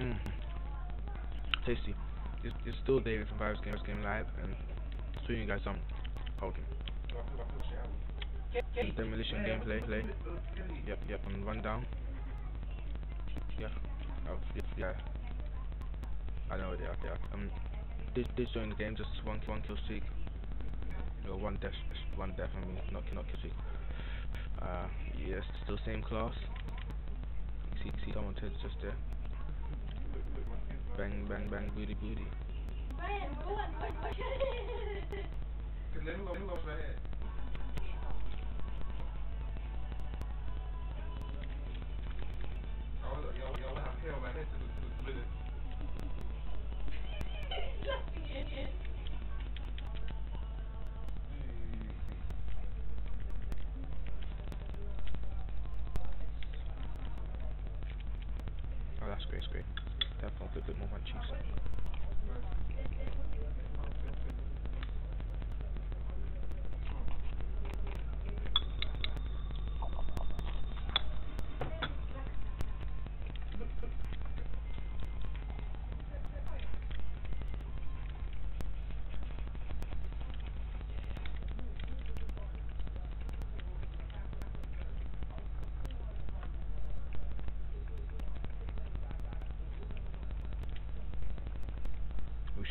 Mm. Tasty. It's, it's still David from Virus Game, Virus Game Live, and showing you guys some okay. Demolition gameplay, play. Yep, yep, on rundown. Yeah, oh, yeah, yeah. I know they are, are. Um, this, this during the game, just one, one kill streak. You one death, one death on me, not, not kill streak. Uh, yes, still same class. See, see, someone just there. Bang, bang, bang, booty, booty. Oh, that's great, that's great. Definitely a bit more munchies.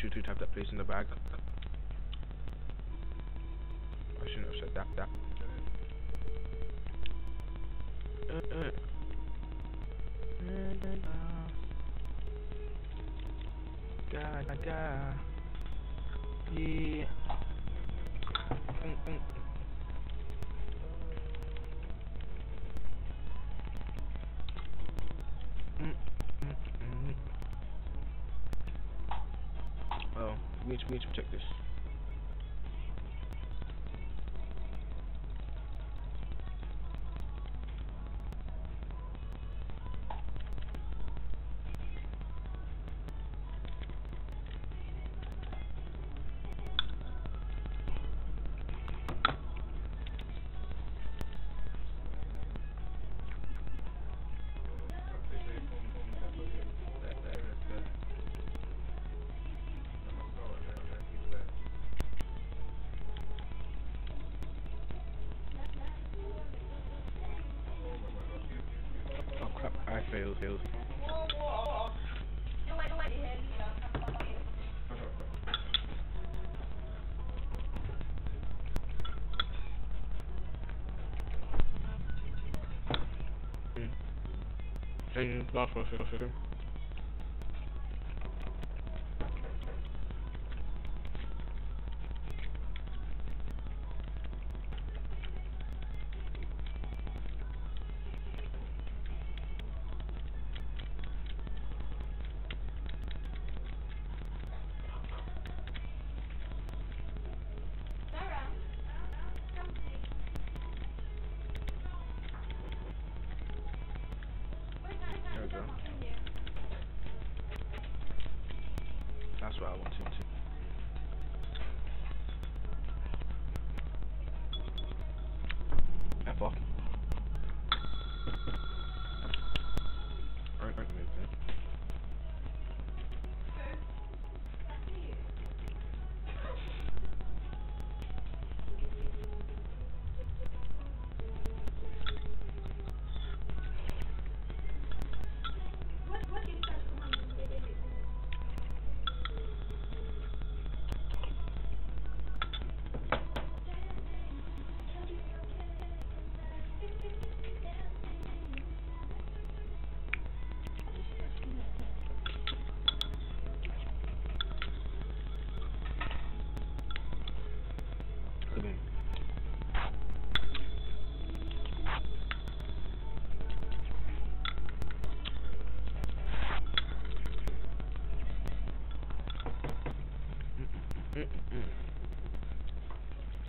Should should have that place in the bag. I shouldn't have said that. That. Uh, uh. God, my God. Yeah. Need to, protect this. heel, heel. Thank you, last one,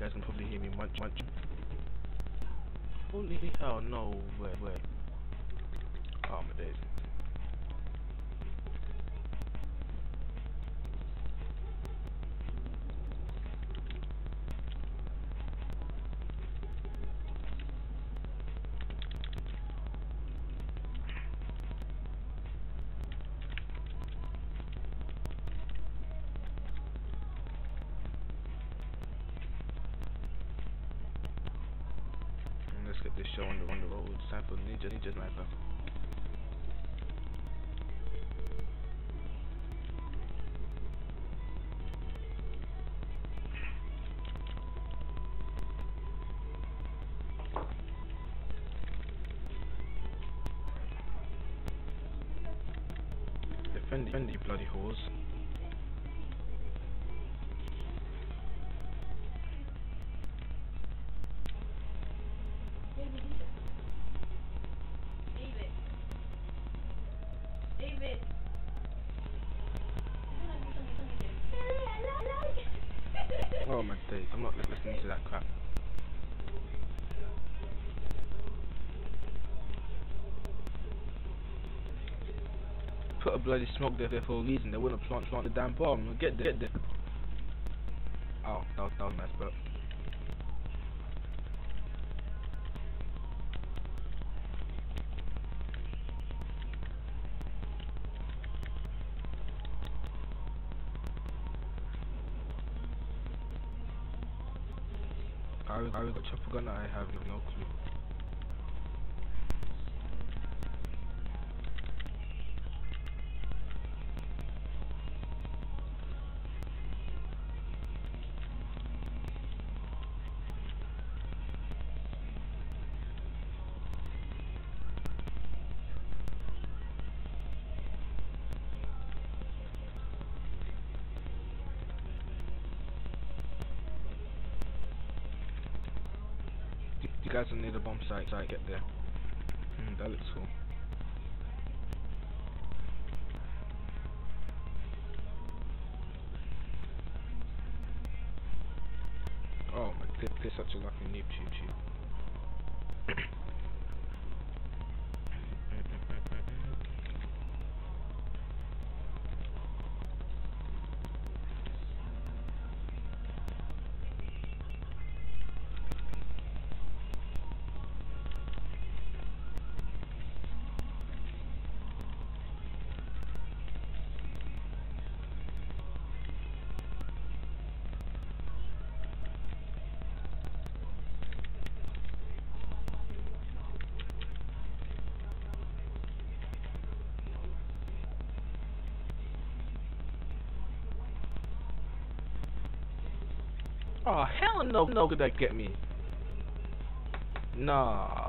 guys can probably hear me munch munch. Holy hell, oh, no way, way. Oh my days. Show on the on the road. Time for ninja ninja sniper. Defend, defend you bloody whores. Put a bloody smoke there for a reason. They wouldn't plant plant the damn bomb. Get there, get there. Oh, that was, that was messed up. I I got chopper gun. I have no clue. Guys will need a bomb site, so I get there. Hmm, that looks cool. Oh my god, this such a lucky noob cheap cheap. Oh hell no, no could that get me? Nah.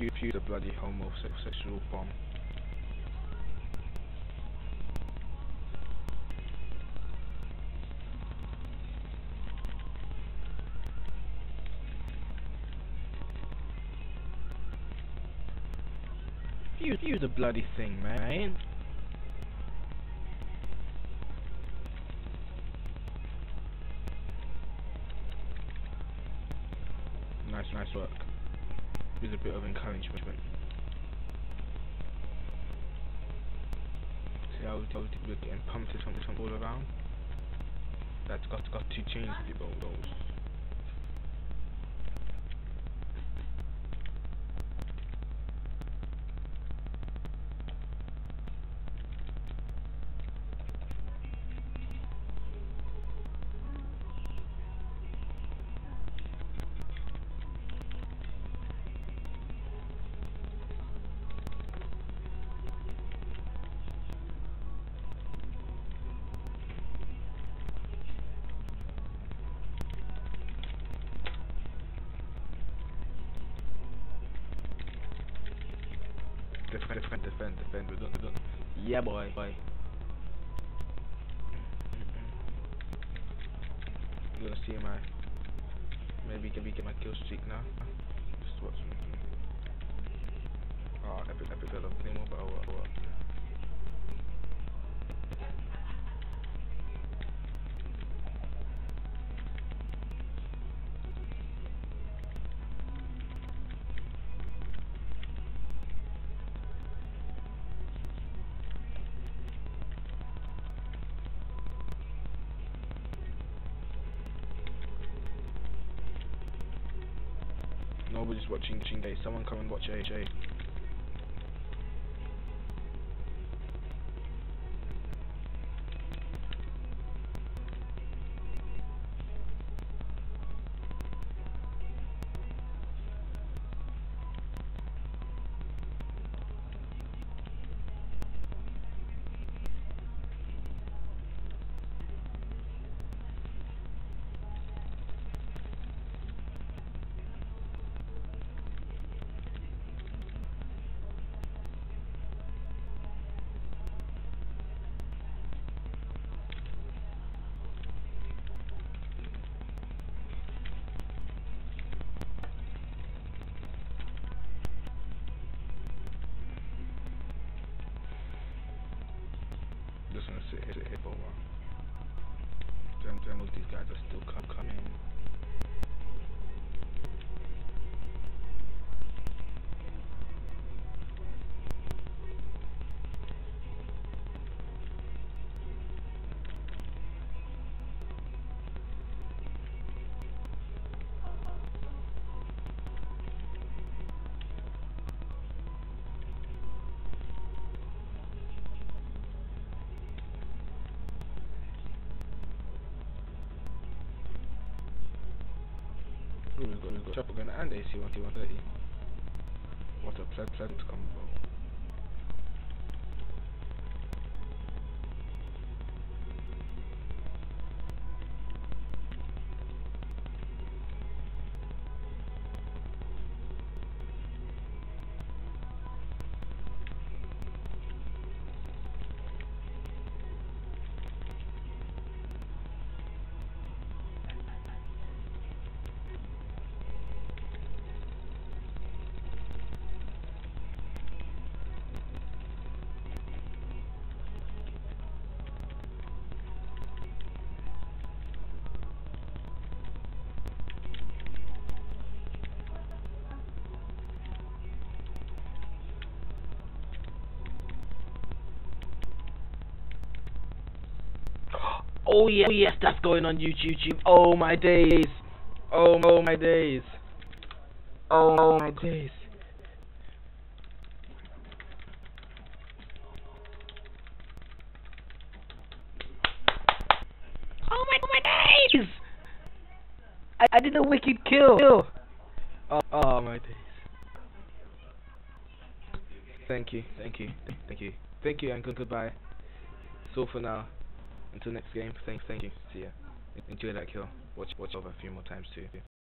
Defuse the bloody homosexual bomb. Use the bloody thing, man. Nice, nice work. Use a bit of encouragement. See how we're getting pumped from from all around. That's got got to change people those. Yeah, boy, boy. You're gonna see my. Maybe, maybe get my kill streak now. watching. Oh, epic, epic, epic, play more, but oh, what, what. Nobody's watching. Someone come and watch AJ. Just gonna sit here, for a while. Then, then all these guys are still coming. Ooh, we've got, we've got Triple Gun and AC 130. What a ple pleasant combo. Oh yeah, oh yes, that's going on YouTube. Oh my days. Oh, oh my days. Oh, oh my days. Oh my, oh my days! I, I did a wicked kill. Oh, oh my days. Thank you, thank you, thank you, thank you, and good goodbye. So for now. Until next game, thank, thank you. See ya. Enjoy that kill. Watch, watch over a few more times too.